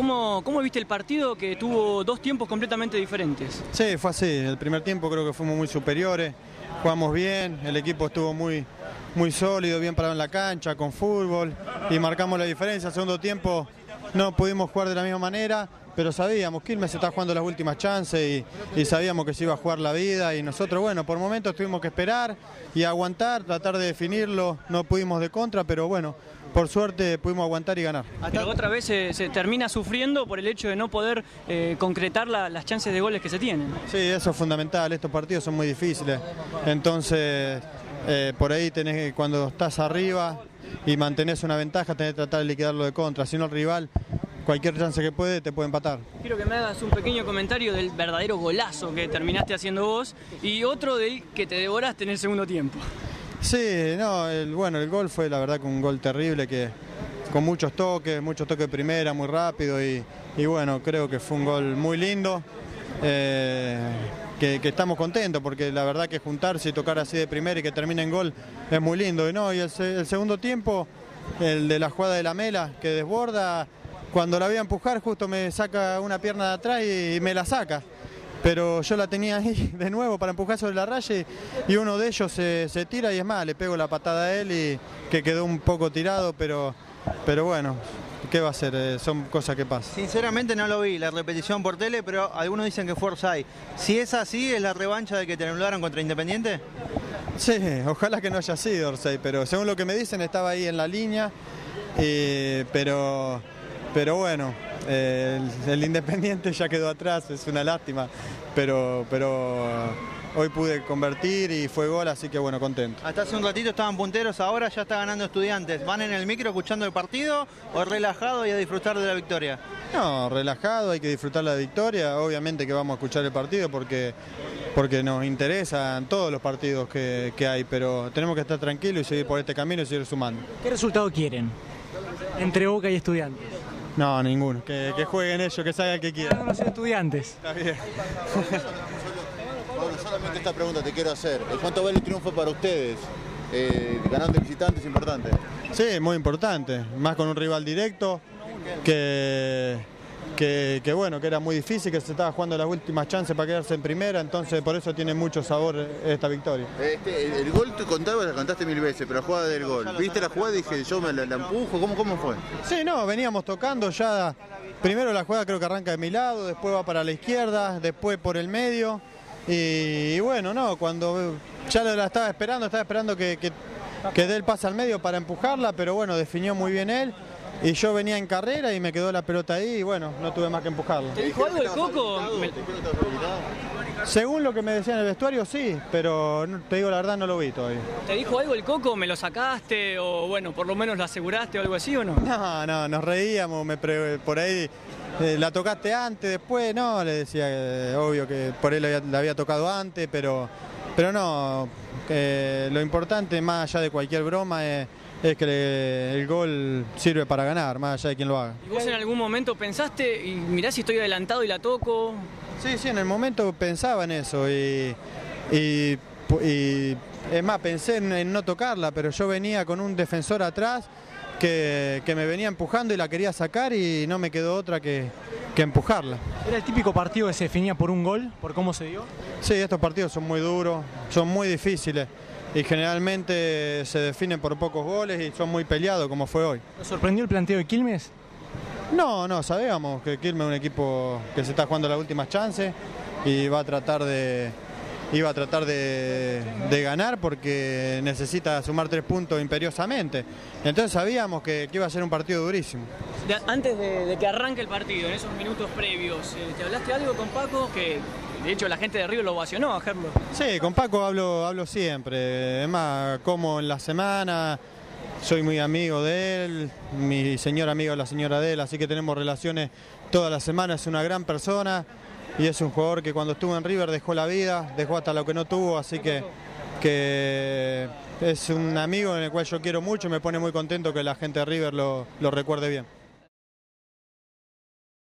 ¿cómo, ¿cómo viste el partido que tuvo dos tiempos completamente diferentes? Sí, fue así. El primer tiempo creo que fuimos muy superiores, jugamos bien, el equipo estuvo muy, muy sólido, bien parado en la cancha, con fútbol y marcamos la diferencia. Segundo tiempo no pudimos jugar de la misma manera, pero sabíamos, que Quilmes está jugando las últimas chances y, y, sabíamos que se iba a jugar la vida y nosotros, bueno, por momentos tuvimos que esperar y aguantar, tratar de definirlo, no pudimos de contra, pero bueno, por suerte pudimos aguantar y ganar. Pero otra vez se, se termina sufriendo por el hecho de no poder eh, concretar la, las chances de goles que se tienen. Sí, eso es fundamental, estos partidos son muy difíciles, entonces eh, por ahí tenés cuando estás arriba y mantenés una ventaja, tenés que tratar de liquidarlo de contra, si no el rival cualquier chance que puede te puede empatar. Quiero que me hagas un pequeño comentario del verdadero golazo que terminaste haciendo vos y otro del que te devoraste en el segundo tiempo. Sí, no, el, bueno, el gol fue la verdad que un gol terrible que con muchos toques, muchos toques de primera, muy rápido y, y bueno, creo que fue un gol muy lindo. Eh, que, estamos contentos porque la verdad que juntarse y tocar así de primera y que termine en gol es muy lindo. Y no, y el, segundo tiempo, el de la jugada de la Mela, que desborda, cuando la voy a empujar justo me saca una pierna de atrás y, y me la saca pero yo la tenía ahí de nuevo para empujar sobre la raya y uno de ellos se, se, tira y es más, le pego la patada a él y que quedó un poco tirado, pero, pero bueno, ¿qué va a ser? Eh, son cosas que pasan. Sinceramente no lo vi, la repetición por tele, pero algunos dicen que fue Orsay. Si es así, ¿es la revancha de que te anularon contra Independiente? Sí, ojalá que no haya sido Orsay, pero según lo que me dicen estaba ahí en la línea, eh, pero, pero bueno, eh, el, el, Independiente ya quedó atrás, es una lástima, pero, pero hoy pude convertir y fue gol, así que bueno, contento. Hasta hace un ratito estaban punteros, ahora ya está ganando estudiantes. ¿Van en el micro escuchando el partido o relajado y a disfrutar de la victoria? No, relajado, hay que disfrutar la victoria. Obviamente que vamos a escuchar el partido porque, porque nos interesan todos los partidos que, que hay, pero tenemos que estar tranquilos y seguir por este camino y seguir sumando. ¿Qué resultado quieren entre Boca y Estudiantes? No, ninguno. Que, que, jueguen ellos, que salgan el que quieran. No, los estudiantes. Está bien. Bueno, solamente esta pregunta te quiero hacer. ¿Cuánto vale el triunfo para ustedes? Eh, ganando de visitante es importante. Sí, muy importante. Más con un rival directo que, que, que, bueno, que era muy difícil, que se estaba jugando las últimas chances para quedarse en primera, entonces por eso tiene mucho sabor esta victoria. Este, el, el, gol te contaba, la contaste mil veces, pero la jugada del gol. ¿Viste la jugada y dije, yo me la, la empujo? ¿Cómo, ¿Cómo fue? Sí, no, veníamos tocando ya. Primero la jugada creo que arranca de mi lado, después va para la izquierda, después por el medio. Y, y bueno, no, cuando ya la estaba esperando, estaba esperando que, que, que dé el pase al medio para empujarla, pero bueno, definió muy bien él. Y yo venía en carrera y me quedó la pelota ahí y bueno, no tuve más que empujarla. ¿Te dijo algo el Coco? Según lo que me decía en el vestuario, sí, pero te digo la verdad, no lo vi todavía. ¿Te dijo algo el Coco? ¿Me lo sacaste o bueno, por lo menos lo aseguraste o algo así o no? No, no, nos reíamos, me pre... por ahí eh, la tocaste antes, después, no, le decía eh, obvio que por él la había, la había tocado antes, pero, pero no, eh, lo importante más allá de cualquier broma es es que le, el gol sirve para ganar, más allá de quien lo haga. ¿Y vos en algún momento pensaste, y mirá si estoy adelantado y la toco? Sí, sí, en el momento pensaba en eso y, y, y es más, pensé en, en, no tocarla, pero yo venía con un defensor atrás que, que, me venía empujando y la quería sacar y no me quedó otra que, que empujarla. ¿Era el típico partido que se definía por un gol, por cómo se dio? Sí, estos partidos son muy duros, son muy difíciles y generalmente se definen por pocos goles y son muy peleados como fue hoy. ¿Te sorprendió el planteo de Quilmes? No, no, sabíamos que Quilmes es un equipo que se está jugando las últimas chances y va a tratar de, iba a tratar de, de, ganar porque necesita sumar tres puntos imperiosamente. Entonces sabíamos que, que iba a ser un partido durísimo. De, antes de, de, que arranque el partido, en esos minutos previos, eh, ¿te hablaste algo con Paco? Que de hecho la gente de River lo ovacionó a Gerlo. Sí, con Paco hablo, hablo siempre. Es más, como en la semana, soy muy amigo de él, mi señor amigo es la señora de él, así que tenemos relaciones toda la semana, es una gran persona y es un jugador que cuando estuvo en River dejó la vida, dejó hasta lo que no tuvo, así que, es un amigo en el cual yo quiero mucho y me pone muy contento que la gente de River lo recuerde bien.